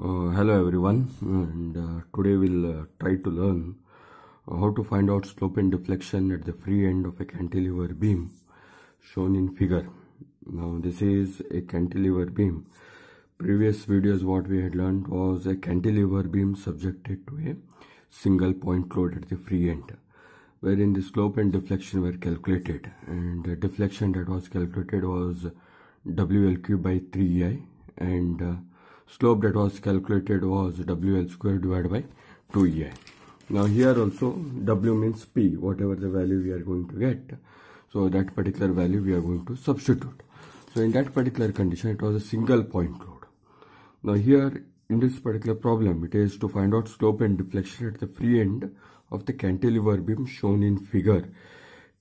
Uh, hello everyone and uh, today we'll uh, try to learn how to find out slope and deflection at the free end of a cantilever beam shown in figure. Now this is a cantilever beam. Previous videos what we had learned was a cantilever beam subjected to a single point load at the free end wherein the slope and deflection were calculated and the deflection that was calculated was WLQ by 3i and uh, slope that was calculated was WL square divided by 2EI. Now here also W means P, whatever the value we are going to get. So that particular value we are going to substitute. So in that particular condition it was a single point load. Now here in this particular problem it is to find out slope and deflection at the free end of the cantilever beam shown in figure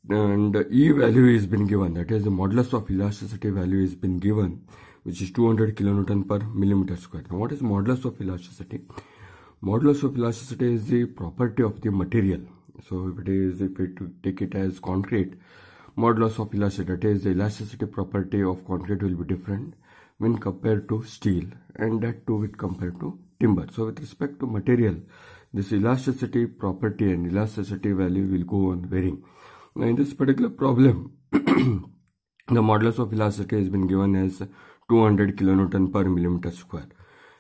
and E value is been given that is the modulus of elasticity value is been given which is 200 kilonewton per millimeter square. Now what is modulus of elasticity? Modulus of elasticity is the property of the material. So if it is if it take it as concrete modulus of elasticity that is the elasticity property of concrete will be different when compared to steel and that too with compared to timber. So with respect to material this elasticity property and elasticity value will go on varying. Now in this particular problem, the modulus of elasticity has been given as 200 kilonewton per millimeter square.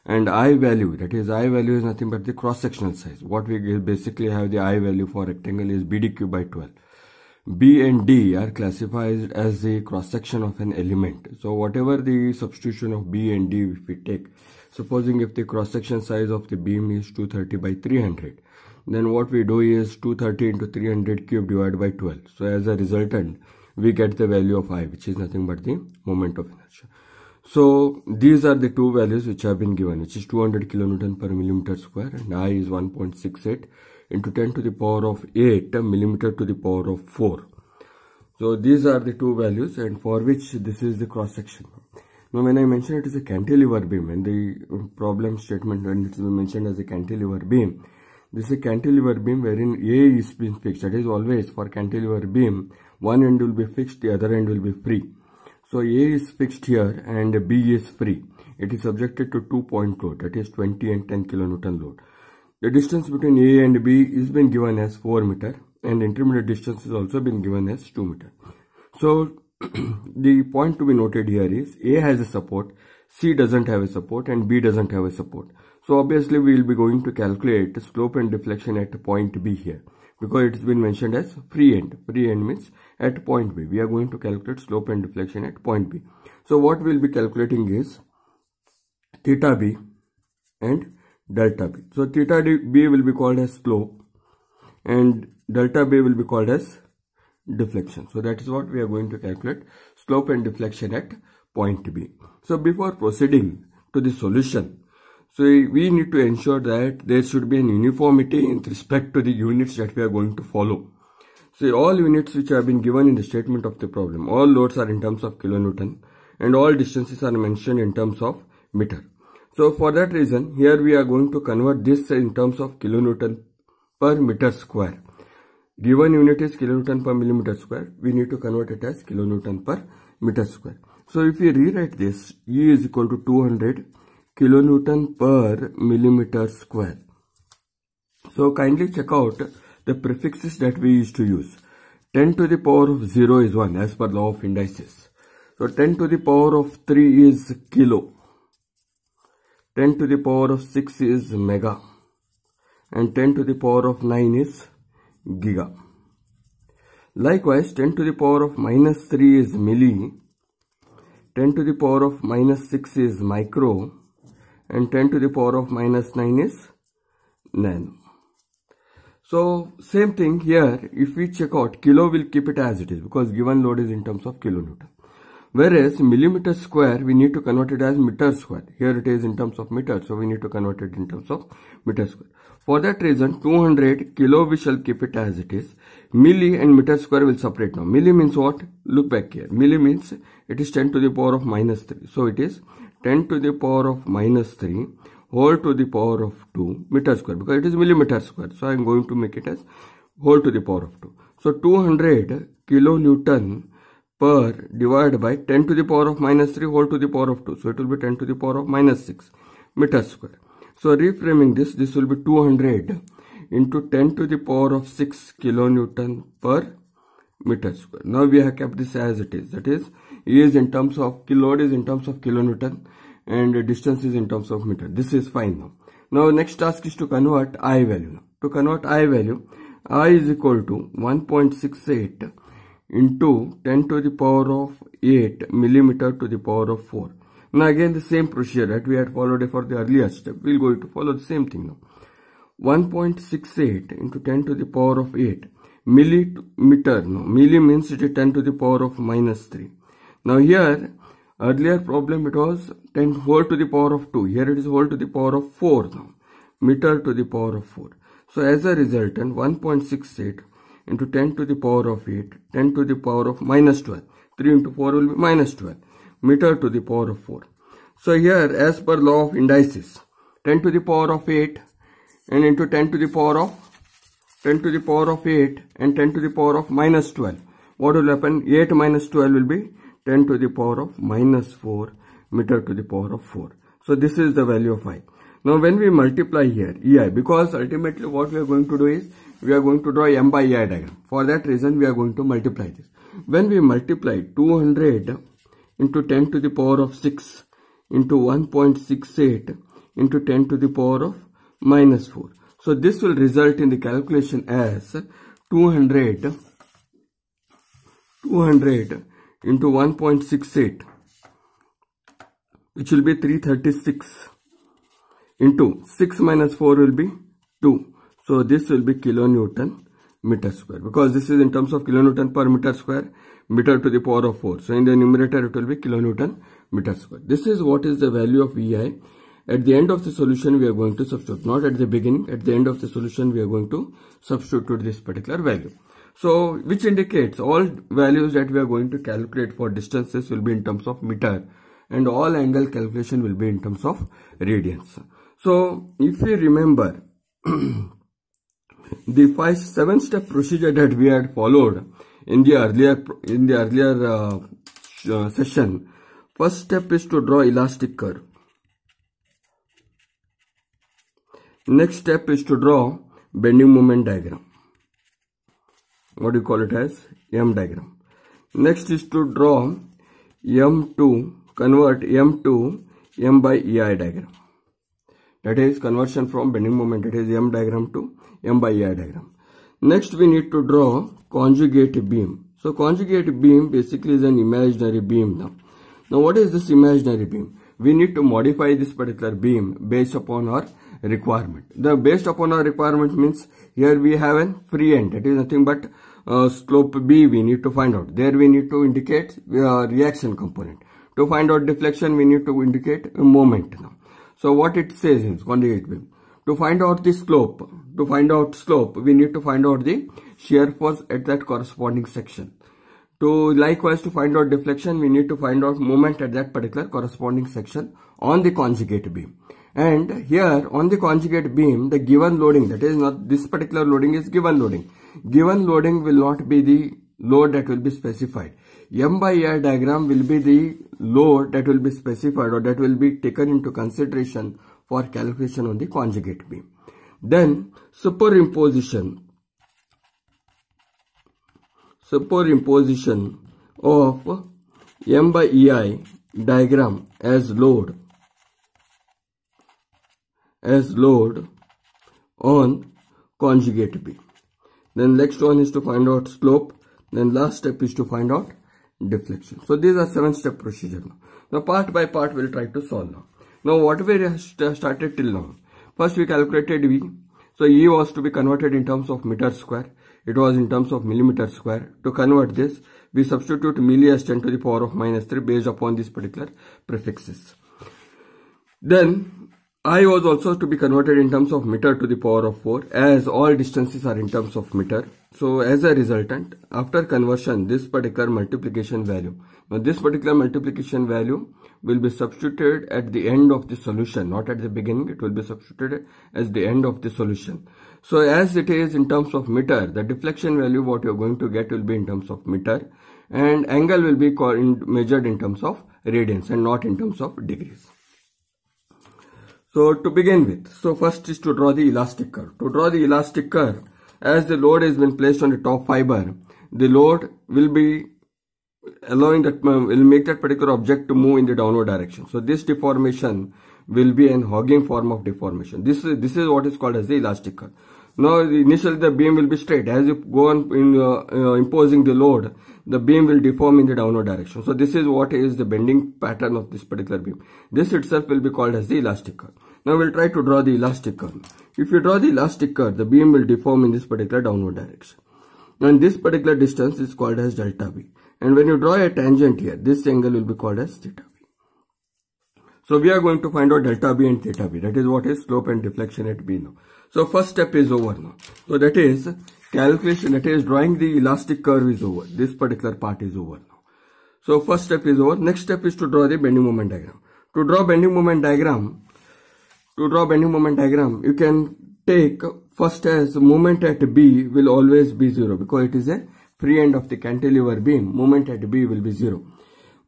And I value, that is I value is nothing but the cross sectional size. What we basically have the I value for rectangle is BDQ by 12. B and D are classified as the cross section of an element. So whatever the substitution of B and D if we take, supposing if the cross section size of the beam is 230 by 300, then what we do is 230 into 300 cube divided by 12. So as a resultant, we get the value of I which is nothing but the moment of inertia. So these are the two values which have been given which is 200 kilonewton per millimeter square and I is 1.68 into 10 to the power of 8 millimeter to the power of 4. So these are the two values and for which this is the cross section. Now when I mention it is a cantilever beam and the uh, problem statement when it is mentioned as a cantilever beam, this is a cantilever beam wherein A is being fixed. That is always for cantilever beam, one end will be fixed, the other end will be free. So A is fixed here and B is free. It is subjected to two point load that is 20 and 10 kilonewton load. The distance between A and B is been given as 4 meter and intermediate distance is also been given as 2 meter. So the point to be noted here is A has a support, C doesn't have a support and B doesn't have a support. So obviously we will be going to calculate slope and deflection at point B here because it has been mentioned as free end. Free end means at point B. We are going to calculate slope and deflection at point B. So what we will be calculating is theta B and delta B. So theta B will be called as slope and delta B will be called as deflection. So that is what we are going to calculate slope and deflection at point B. So before proceeding to the solution, so we need to ensure that there should be an uniformity in respect to the units that we are going to follow. So all units which have been given in the statement of the problem, all loads are in terms of kilonewton and all distances are mentioned in terms of meter. So for that reason, here we are going to convert this in terms of kilonewton per meter square. Given unit is kilonewton per millimeter square, we need to convert it as kilonewton per meter square. So if we rewrite this, E is equal to 200 kilonewton per millimeter square. So kindly check out the prefixes that we used to use. 10 to the power of 0 is 1 as per law of indices. So 10 to the power of 3 is kilo. 10 to the power of 6 is mega. And 10 to the power of 9 is giga. Likewise 10 to the power of minus 3 is milli. 10 to the power of minus 6 is micro and 10 to the power of minus 9 is nano. So same thing here if we check out kilo will keep it as it is because given load is in terms of kilonewton. Whereas millimeter square we need to convert it as meter square. Here it is in terms of meter so we need to convert it in terms of meter square. For that reason 200 kilo we shall keep it as it is. Milli and meter square will separate now. Milli means what? Look back here. Milli means it is 10 to the power of minus 3. So it is 10 to the power of minus 3 whole to the power of 2 meter square because it is millimeter square. So I am going to make it as whole to the power of 2. So 200 kilonewton per divided by 10 to the power of minus 3 whole to the power of 2. So it will be 10 to the power of minus 6 meter square. So reframing this, this will be 200 into 10 to the power of 6 kilonewton per meter square. Now we have kept this as it is. That is, E is in terms of kilo, is in terms of kilonewton and distance is in terms of meter. This is fine now. Now next task is to convert I value. Now, to convert I value, I is equal to 1.68 into 10 to the power of 8 millimeter to the power of 4. Now again the same procedure that we had followed for the earlier step. We'll go to follow the same thing now. 1.68 into 10 to the power of 8 millimeter. No, milli means it is 10 to the power of minus 3. Now here earlier problem it was 10 whole to the power of 2. Here it is whole to the power of 4 now. Meter to the power of 4. So as a resultant 1.68 into 10 to the power of 8, 10 to the power of minus 12. 3 into 4 will be minus 12 meter to the power of 4. So here as per law of indices 10 to the power of 8 and into 10 to the power of 10 to the power of 8 and 10 to the power of minus 12. What will happen? 8 minus 12 will be 10 to the power of minus 4 meter to the power of 4. So this is the value of i. Now when we multiply here ei because ultimately what we are going to do is we are going to draw m by ei diagram. For that reason we are going to multiply this. When we multiply 200 into 10 to the power of 6 into 1.68 into 10 to the power of minus 4. So this will result in the calculation as 200 200 into 1.68 which will be 336 into 6 minus 4 will be 2. So this will be kilonewton meter square because this is in terms of kilonewton per meter square meter to the power of 4. So in the numerator it will be kilonewton meter square. This is what is the value of EI. At the end of the solution we are going to substitute. Not at the beginning. At the end of the solution we are going to substitute this particular value. So which indicates all values that we are going to calculate for distances will be in terms of meter and all angle calculation will be in terms of radians. So if we remember the five seven step procedure that we had followed in the earlier in the earlier uh, uh, session first step is to draw elastic curve next step is to draw bending moment diagram what you call it as? M diagram. Next is to draw m to convert m to m by ei diagram. That is conversion from bending moment that is m diagram to m by ei diagram. Next we need to draw conjugate beam. So conjugate beam basically is an imaginary beam now. Now what is this imaginary beam? We need to modify this particular beam based upon our requirement. The based upon our requirement means here we have a free end that is nothing but uh, slope b we need to find out. There we need to indicate uh, reaction component. To find out deflection we need to indicate moment now. So what it says is conjugate beam. To find out the slope to find out slope we need to find out the shear force at that corresponding section. To likewise to find out deflection we need to find out moment at that particular corresponding section on the conjugate beam. And here on the conjugate beam the given loading that is not this particular loading is given loading given loading will not be the load that will be specified. M by EI diagram will be the load that will be specified or that will be taken into consideration for calculation on the conjugate beam. Then superimposition. Superimposition of m by ei diagram as load as load on conjugate beam. Then next one is to find out slope. Then last step is to find out deflection. So these are seven step procedure now. Now part by part we'll try to solve now. Now what we have started till now. First we calculated V. So E was to be converted in terms of meter square. It was in terms of millimeter square. To convert this, we substitute milli as 10 to the power of minus 3 based upon these particular prefixes. Then I was also to be converted in terms of meter to the power of 4 as all distances are in terms of meter. So as a resultant, after conversion, this particular multiplication value, now this particular multiplication value will be substituted at the end of the solution, not at the beginning, it will be substituted as the end of the solution. So as it is in terms of meter, the deflection value what you are going to get will be in terms of meter and angle will be measured in terms of radians and not in terms of degrees. So to begin with, so first is to draw the elastic curve. To draw the elastic curve, as the load has been placed on the top fiber, the load will be allowing that uh, will make that particular object to move in the downward direction. So this deformation will be an hogging form of deformation. This is this is what is called as the elastic curve. Now initially the beam will be straight. As you go on in, uh, uh, imposing the load, the beam will deform in the downward direction. So this is what is the bending pattern of this particular beam. This itself will be called as the elastic curve. Now we'll try to draw the elastic curve. If you draw the elastic curve, the beam will deform in this particular downward direction. And this particular distance is called as delta B. And when you draw a tangent here, this angle will be called as theta B. So we are going to find out delta B and theta B. That is what is slope and deflection at B now. So first step is over now. So that is calculation, that is drawing the elastic curve is over. This particular part is over now. So first step is over. Next step is to draw the bending moment diagram. To draw bending moment diagram, to draw bending moment diagram, you can take first as moment at B will always be 0 because it is a free end of the cantilever beam. Moment at B will be 0.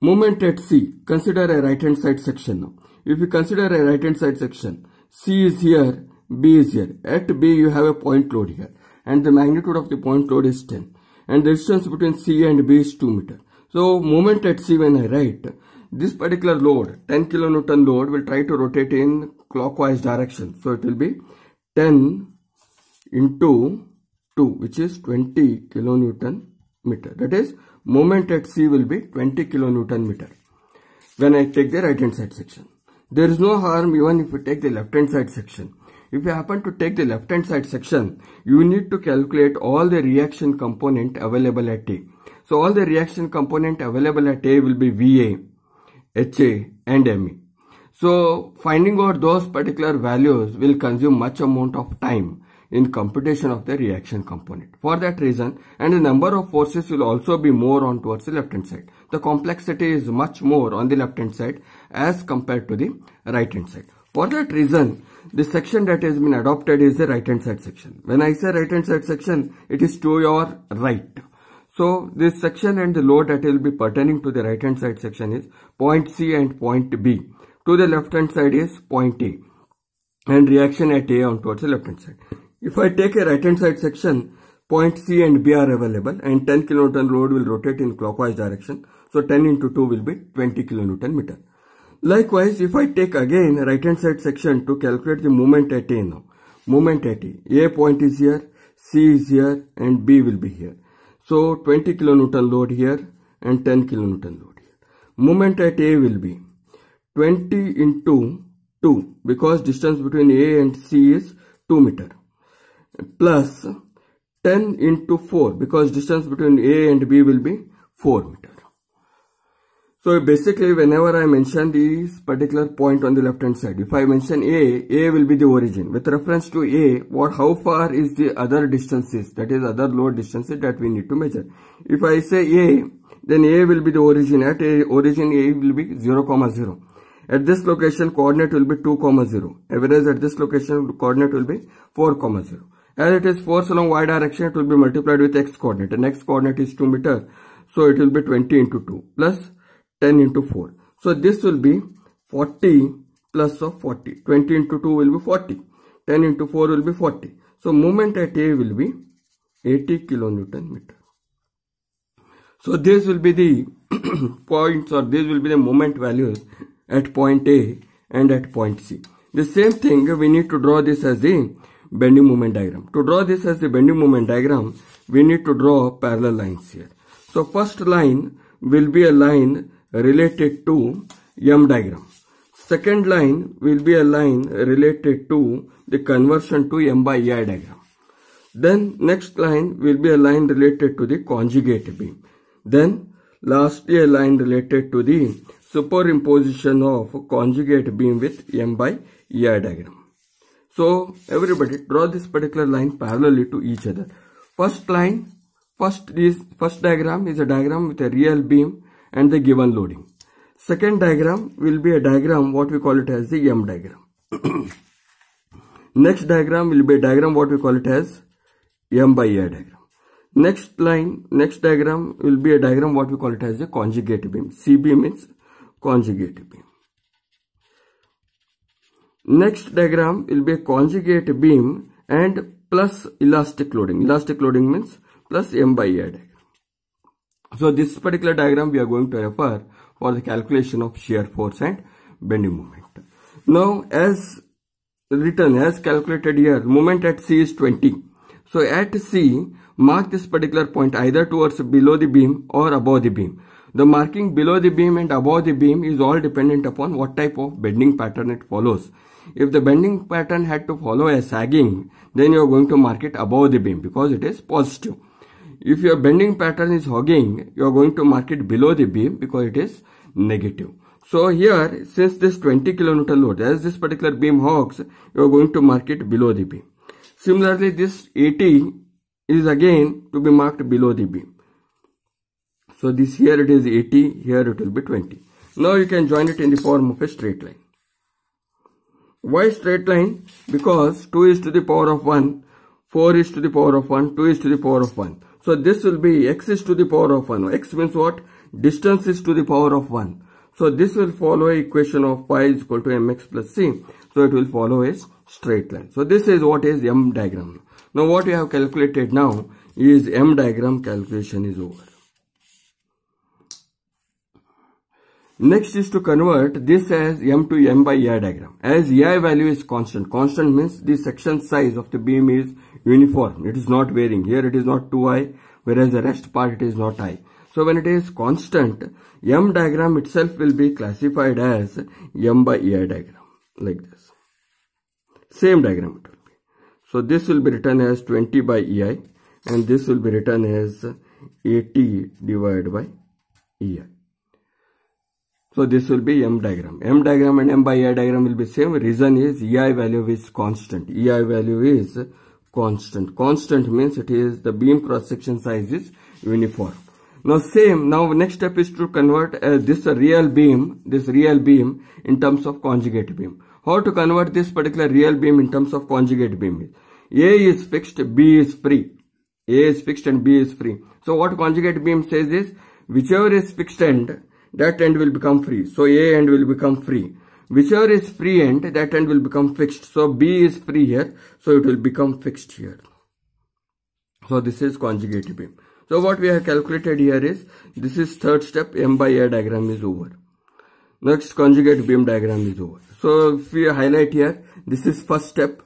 Moment at C, consider a right hand side section now. If you consider a right hand side section, C is here, B is here. At B you have a point load here and the magnitude of the point load is 10 and the distance between C and B is 2 meter. So moment at C when I write, this particular load, 10 kilonewton load will try to rotate in clockwise direction. So it will be 10 into 2 which is 20 kilonewton meter. That is moment at C will be 20 kilonewton meter when I take the right hand side section. There is no harm even if you take the left hand side section if you happen to take the left hand side section, you need to calculate all the reaction component available at A. So all the reaction component available at A will be VA, HA and MA. So finding out those particular values will consume much amount of time in computation of the reaction component. For that reason, and the number of forces will also be more on towards the left hand side. The complexity is much more on the left hand side as compared to the right hand side. For that reason, the section that has been adopted is the right hand side section. When I say right hand side section, it is to your right. So this section and the load that will be pertaining to the right hand side section is point C and point B. To the left hand side is point A and reaction at A on towards the left hand side. If I take a right hand side section, point C and B are available and 10 kilonewton load will rotate in clockwise direction. So 10 into 2 will be 20 kilonewton meter. Likewise, if I take again right hand side section to calculate the moment at A now. Moment at A. A point is here, C is here and B will be here. So 20 kilonewton load here and 10 kilonewton load here. Moment at A will be 20 into 2 because distance between A and C is 2 meter plus 10 into 4 because distance between A and B will be 4 meter. So basically whenever I mention this particular point on the left hand side, if I mention A, A will be the origin. With reference to A, what how far is the other distances, that is other load distances that we need to measure. If I say A, then A will be the origin. At A, origin A will be 0, comma 0. At this location coordinate will be 2, comma 0. Whereas at this location coordinate will be 4, comma 0. As it is force along y direction, it will be multiplied with x coordinate. And x coordinate is 2 meter. So it will be 20 into 2 plus 10 into 4. So this will be 40 plus of 40. 20 into 2 will be 40. 10 into 4 will be 40. So moment at A will be 80 kilonewton meter. So this will be the points or this will be the moment values at point A and at point C. The same thing we need to draw this as a bending moment diagram. To draw this as a bending moment diagram, we need to draw parallel lines here. So first line will be a line related to M diagram. Second line will be a line related to the conversion to M by EI diagram. Then next line will be a line related to the conjugate beam. Then lastly a line related to the superimposition of conjugate beam with M by EI diagram. So everybody draw this particular line parallelly to each other. First line, first is first diagram is a diagram with a real beam and the given loading. Second diagram will be a diagram what we call it as the M diagram. Next diagram will be a diagram what we call it as M by EI diagram. Next line, next diagram will be a diagram what we call it as a conjugate beam. CB means conjugate beam. next diagram will be a conjugate beam and plus elastic loading. Elastic loading means plus M by EI diagram. So this particular diagram we are going to refer for the calculation of shear force and bending moment. Now as written as calculated here moment at C is 20. So at C mark this particular point either towards below the beam or above the beam. The marking below the beam and above the beam is all dependent upon what type of bending pattern it follows. If the bending pattern had to follow a sagging, then you are going to mark it above the beam because it is positive. If your bending pattern is hogging, you are going to mark it below the beam because it is negative. So here, since this 20 kilonewton load, as this particular beam hogs, you are going to mark it below the beam. Similarly, this 80 is again to be marked below the beam. So this here it is 80, here it will be 20. Now you can join it in the form of a straight line. Why straight line? Because 2 is to the power of 1, 4 is to the power of 1, 2 is to the power of 1. So this will be x is to the power of 1. x means what? Distance is to the power of 1. So this will follow a equation of pi is equal to mx plus c. So it will follow a straight line. So this is what is M diagram. Now what we have calculated now is M diagram calculation is over. Next is to convert this as M to M by EI diagram. As EI value is constant. Constant means the section size of the beam is uniform. It is not varying. Here it is not 2i whereas the rest part it is not i. So when it is constant, M diagram itself will be classified as M by EI diagram like this. Same diagram it will be. So this will be written as 20 by EI and this will be written as 80 divided by EI. So this will be M diagram. M diagram and M by EI diagram will be same. Reason is EI value is constant. EI value is constant. Constant means it is the beam cross section size is uniform. Now same, now next step is to convert uh, this real beam, this real beam in terms of conjugate beam. How to convert this particular real beam in terms of conjugate beam? A is fixed, B is free. A is fixed and B is free. So what conjugate beam says is, whichever is fixed end, that end will become free. So A end will become free. Whichever is free end, that end will become fixed. So B is free here. So it will become fixed here. So this is conjugate beam. So what we have calculated here is, this is third step, M by EI diagram is over. Next conjugate beam diagram is over. So if we highlight here, this is first step,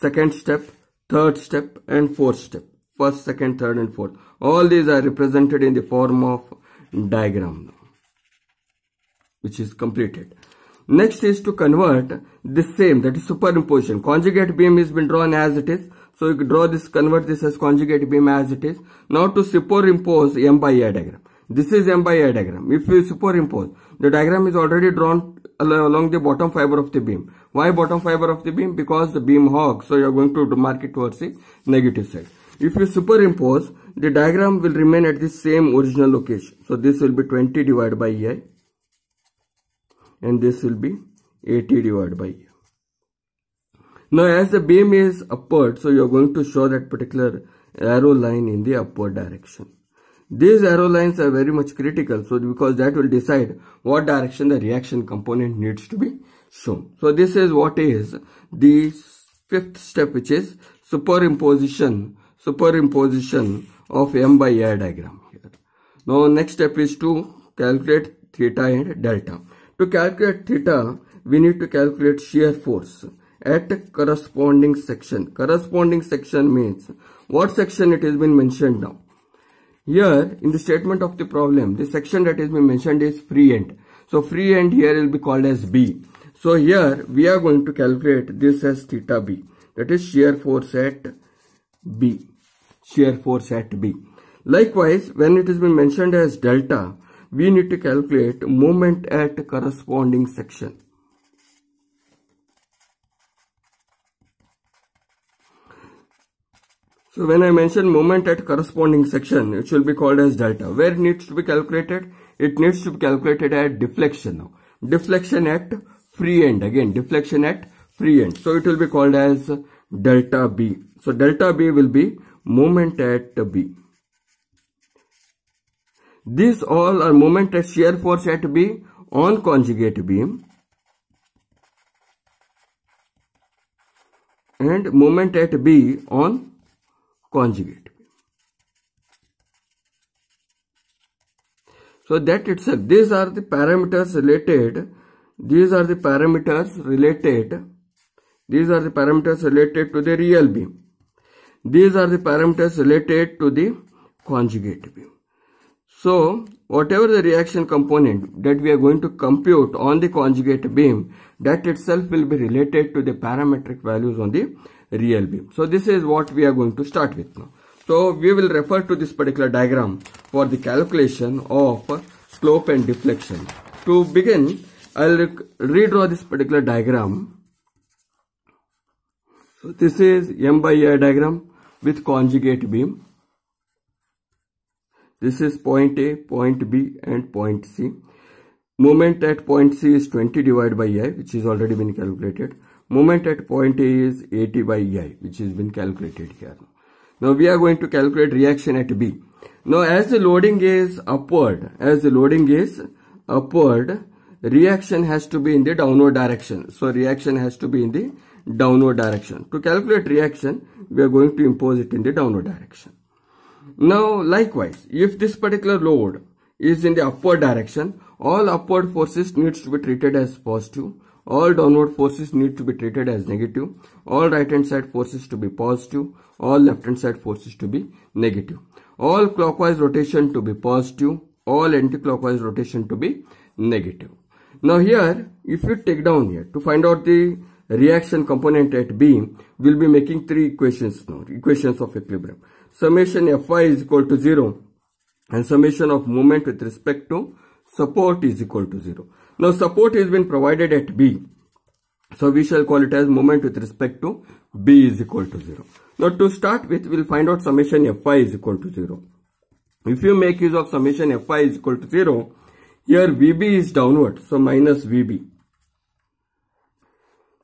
second step, third step and fourth step. First, second, third and fourth. All these are represented in the form of diagram which is completed. Next is to convert the same that is superimposition. Conjugate beam is been drawn as it is. So you draw this, convert this as conjugate beam as it is. Now to superimpose M by EI diagram. This is M by EI diagram. If you superimpose, the diagram is already drawn along the bottom fiber of the beam. Why bottom fiber of the beam? Because the beam hogs. So you are going to mark it towards the negative side. If you superimpose, the diagram will remain at the same original location. So this will be 20 divided by EI and this will be 80 divided by. Now as the beam is upward, so you are going to show that particular arrow line in the upward direction. These arrow lines are very much critical so because that will decide what direction the reaction component needs to be shown. So this is what is the fifth step which is superimposition superimposition of M by EI diagram here. Now next step is to calculate theta and delta. To calculate theta, we need to calculate shear force at corresponding section. Corresponding section means what section it has been mentioned now. Here in the statement of the problem, the section that has been mentioned is free end. So free end here will be called as B. So here we are going to calculate this as theta B. That is shear force at B. Shear force at B. Likewise, when it has been mentioned as delta, we need to calculate moment at corresponding section. So when I mention moment at corresponding section, it should be called as delta. Where it needs to be calculated? It needs to be calculated at deflection. Deflection at free end. Again, deflection at free end. So it will be called as delta B. So delta B will be moment at B. These all are moment at shear force at B on conjugate beam. and moment at B on conjugate. So that itself, these are the parameters related, these are the parameters related, these are the parameters related to the real beam. These are the parameters related to the conjugate beam. So whatever the reaction component that we are going to compute on the conjugate beam, that itself will be related to the parametric values on the real beam. So this is what we are going to start with now. So we will refer to this particular diagram for the calculation of slope and deflection. To begin, I'll redraw this particular diagram. So this is M by EI diagram with conjugate beam. This is point A, point B and point C. Moment at point C is 20 divided by I which is already been calculated. Moment at point A is 80 by I which has been calculated here. Now we are going to calculate reaction at B. Now as the loading is upward, as the loading is upward, reaction has to be in the downward direction. So reaction has to be in the downward direction. To calculate reaction, we are going to impose it in the downward direction. Now likewise, if this particular load is in the upward direction, all upward forces needs to be treated as positive all downward forces need to be treated as negative all right hand side forces to be positive all left hand side forces to be negative. All clockwise rotation to be positive all anti-clockwise rotation to be negative. Now here if you take down here to find out the reaction component at B we'll be making three equations now equations of equilibrium summation Fy is equal to 0 and summation of moment with respect to support is equal to 0 now support has been provided at B. So we shall call it as moment with respect to B is equal to 0. Now to start with, we'll find out summation Fy is equal to 0. If you make use of summation Fy is equal to 0, here VB is downward, so minus VB.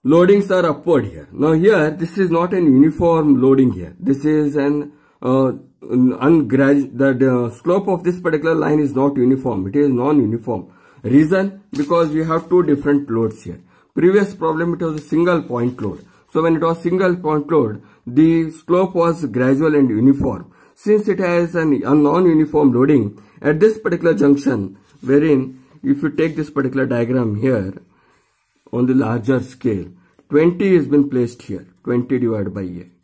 Loadings are upward here. Now here, this is not an uniform loading here. This is an uh, the, the slope of this particular line is not uniform. It is non-uniform. Reason? Because we have two different loads here. Previous problem it was a single point load. So when it was single point load, the slope was gradual and uniform. Since it has an, a non-uniform loading, at this particular junction, wherein if you take this particular diagram here, on the larger scale, 20 has been placed here, 20 divided by A.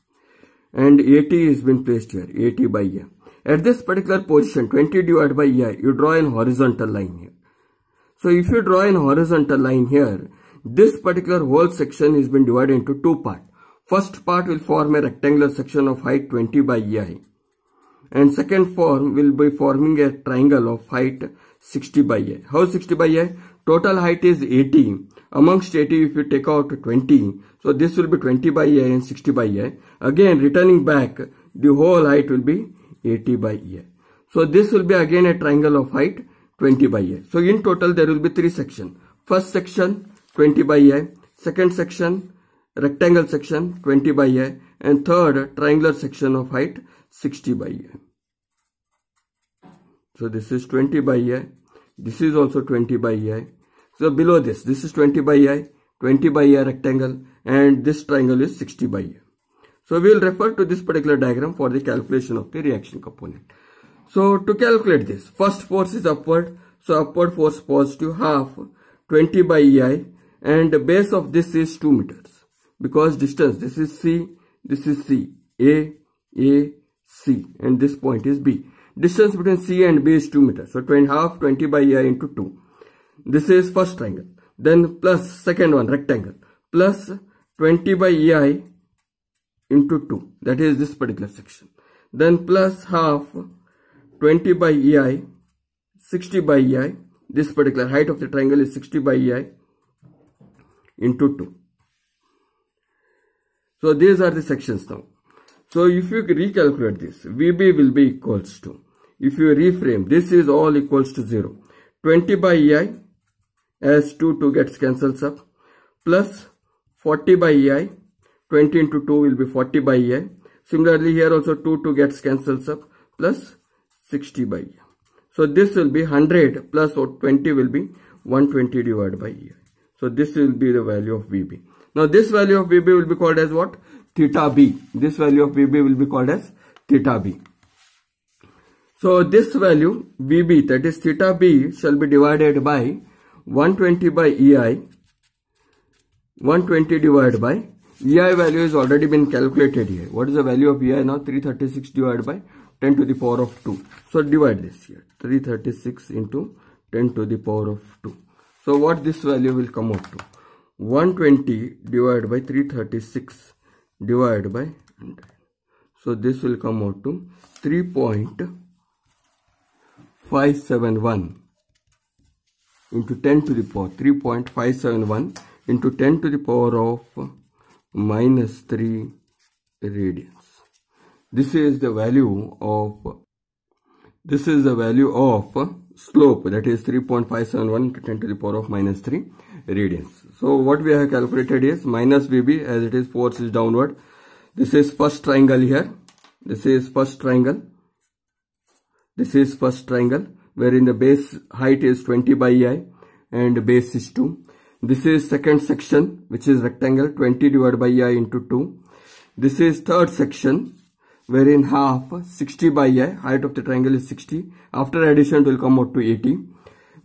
And 80 has been placed here, 80 by A. At this particular position, 20 divided by A, you draw an horizontal line here. So if you draw an horizontal line here, this particular whole section is been divided into two parts. First part will form a rectangular section of height 20 by EI and second form will be forming a triangle of height 60 by A. How 60 by A? Total height is 80. Amongst 80 if you take out 20, so this will be 20 by A and 60 by A. Again returning back, the whole height will be 80 by A. So this will be again a triangle of height 20 by A. So in total there will be three sections. First section 20 by A, second section rectangle section 20 by A and third triangular section of height 60 by A. So this is 20 by A, this is also 20 by A. So below this, this is 20 by A, 20 by A rectangle and this triangle is 60 by A. So we will refer to this particular diagram for the calculation of the reaction component. So to calculate this, first force is upward. So upward force positive half 20 by EI and the base of this is 2 meters because distance this is C, this is C, A, A, C and this point is B. Distance between C and B is 2 meters. So 20, half 20 by EI into 2. This is first triangle. Then plus second one rectangle plus 20 by EI into 2 that is this particular section. Then plus half 20 by EI, 60 by EI. This particular height of the triangle is 60 by EI into 2. So these are the sections now. So if you recalculate this, VB will be equals to, if you reframe, this is all equals to 0. 20 by EI as 2, 2 gets cancels up, plus 40 by EI, 20 into 2 will be 40 by EI. Similarly here also 2, 2 gets cancels up, plus 60 by E. So this will be 100 plus 20 will be 120 divided by EI So this will be the value of VB. Now this value of VB will be called as what? theta b. This value of VB will be called as theta b. So this value VB that is theta b shall be divided by 120 by EI 120 divided by EI value has already been calculated here. What is the value of EI now? 336 divided by 10 to the power of 2. So divide this here. 336 into 10 to the power of 2. So what this value will come out to? 120 divided by 336 divided by 100. So this will come out to 3.571 into 10 to the power 3.571 into 10 to the power of minus 3 radians. This is the value of this is the value of slope that is 3.571 into 10 to the power of minus 3 radians. So what we have calculated is minus VB as it is force is downward. This is first triangle here. This is first triangle. This is first triangle wherein the base height is 20 by i and base is 2. This is second section which is rectangle 20 divided by EI into 2. This is third section wherein half 60 by EI height of the triangle is 60. After addition it will come out to 80.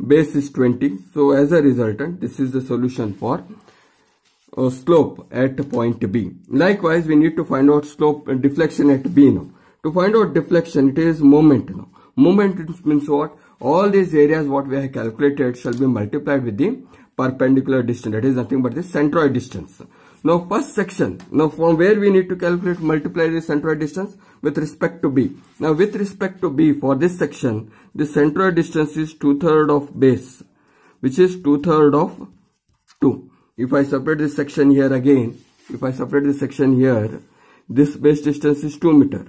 Base is 20. So as a resultant this is the solution for uh, slope at point B. Likewise we need to find out slope and deflection at B now. To find out deflection it is moment now. Moment means what? All these areas what we have calculated shall be multiplied with the perpendicular distance that is nothing but the centroid distance. Now first section, now from where we need to calculate multiply the centroid distance with respect to B. Now with respect to B for this section, the centroid distance is two-third of base which is two-third of 2. If I separate this section here again, if I separate this section here, this base distance is 2 meter.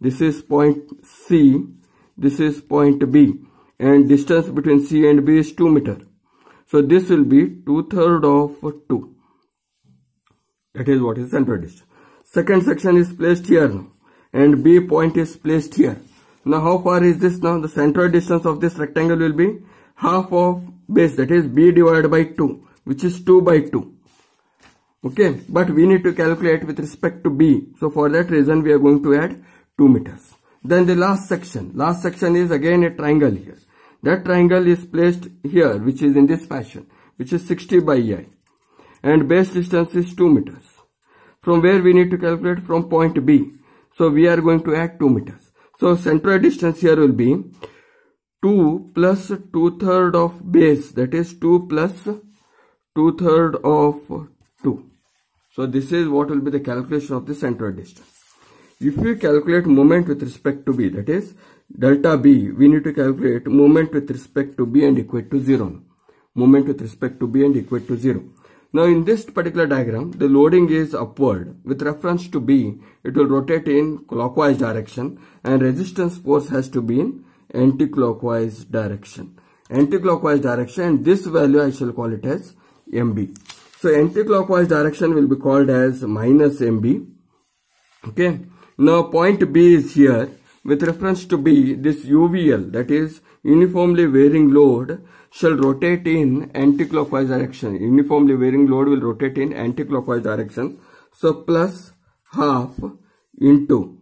This is point C, this is point B and distance between C and B is 2 meter. So this will be two third of 2. That is what is center distance. Second section is placed here now and B point is placed here. Now how far is this now? The central distance of this rectangle will be half of base that is B divided by 2 which is 2 by 2. Okay, but we need to calculate with respect to B. So for that reason we are going to add 2 meters. Then the last section. Last section is again a triangle here. That triangle is placed here which is in this fashion which is 60 by I. and base distance is 2 meters. From where we need to calculate from point B. So we are going to add 2 meters. So central distance here will be 2 plus 2 third of base that is 2 plus 2 third of 2. So this is what will be the calculation of the central distance. If we calculate moment with respect to B that is delta B, we need to calculate moment with respect to B and equate to 0. Moment with respect to B and equate to 0. Now in this particular diagram, the loading is upward. With reference to B, it will rotate in clockwise direction and resistance force has to be in anti-clockwise direction. Anti-clockwise direction this value I shall call it as MB. So anti-clockwise direction will be called as minus MB. Okay. Now point B is here with reference to B, this UVL, that is uniformly varying load, shall rotate in anti-clockwise direction. Uniformly varying load will rotate in anti-clockwise direction. So plus half into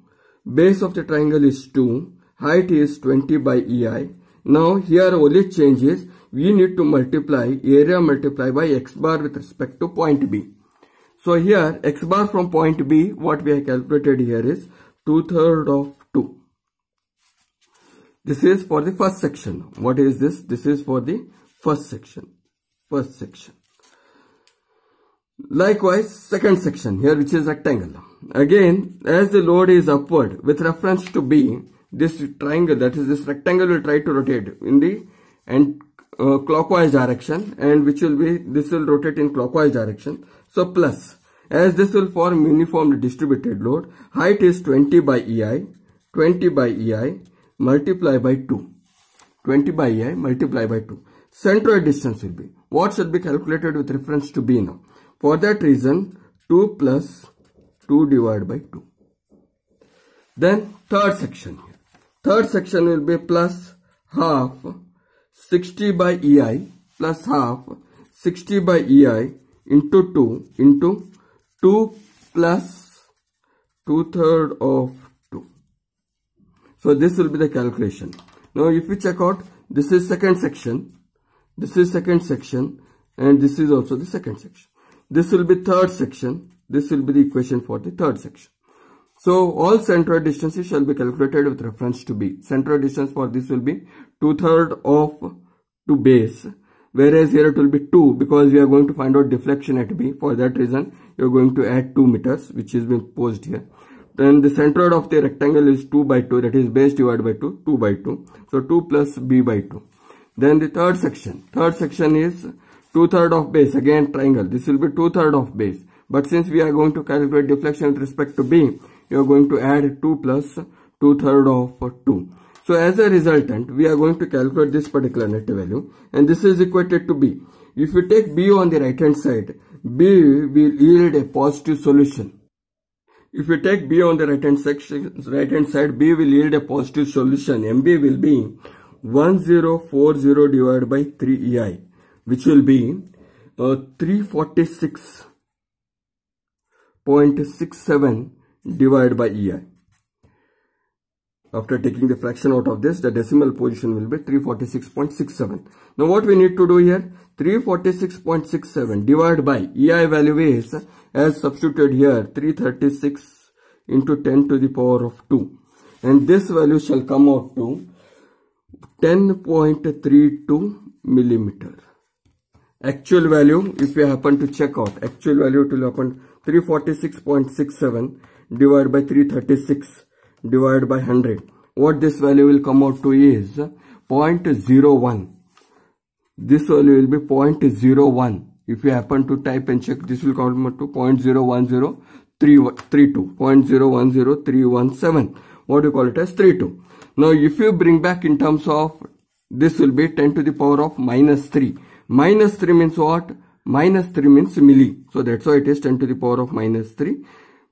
base of the triangle is 2, height is 20 by EI. Now here only change is we need to multiply area multiply by x bar with respect to point B. So here x bar from point B, what we have calculated here is 2 third of 2. This is for the first section. What is this? This is for the first section. First section. Likewise, second section here which is rectangle. Again, as the load is upward with reference to B, this triangle that is this rectangle will try to rotate in the and uh, clockwise direction and which will be this will rotate in clockwise direction. So plus as this will form uniformly distributed load, height is 20 by EI, 20 by EI multiply by 2. 20 by i multiply by 2. Centroid distance will be. What should be calculated with reference to b now? For that reason, 2 plus 2 divided by 2. Then third section here. Third section will be plus half 60 by ei plus half 60 by ei into 2 into 2 plus 2 third of 2. So this will be the calculation. Now if you check out, this is second section, this is second section and this is also the second section. This will be third section, this will be the equation for the third section. So all centroid distances shall be calculated with reference to B. Centroid distance for this will be 2 third of 2 base whereas here it will be 2 because we are going to find out deflection at B. For that reason you are going to add 2 meters which is being posed here. Then the centroid of the rectangle is 2 by 2 that is base divided by 2, 2 by 2. So 2 plus B by 2. Then the third section, third section is 2 third of base again triangle. This will be 2 third of base. But since we are going to calculate deflection with respect to B, you are going to add 2 plus 2 third of 2. So as a resultant, we are going to calculate this particular net value and this is equated to B. If you take B on the right hand side, B will yield a positive solution. If we take B on the right hand section, right hand side, B will yield a positive solution. MB will be 1040 divided by 3 EI, which will be uh, 346.67 divided by EI. After taking the fraction out of this, the decimal position will be 346.67. Now what we need to do here? 346.67 divided by EI value is as substituted here 336 into 10 to the power of 2. And this value shall come out to 10.32 millimeter. Actual value, if you happen to check out, actual value it will happen 346.67 divided by 336 divided by 100 what this value will come out to is 0.01 this value will be 0.01 if you happen to type and check this will come to 0.010332 0.010317 what do you call it as 32 now if you bring back in terms of this will be 10 to the power of minus 3 minus 3 means what minus 3 means milli so that's why it is 10 to the power of minus 3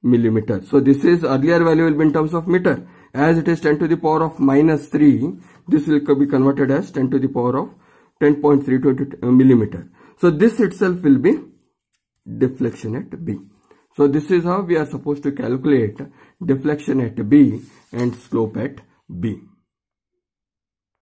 millimeter. So this is earlier value will be in terms of meter. As it is 10 to the power of minus 3, this will be converted as 10 to the power of 10.320 uh, millimeter. So this itself will be deflection at B. So this is how we are supposed to calculate deflection at B and slope at B.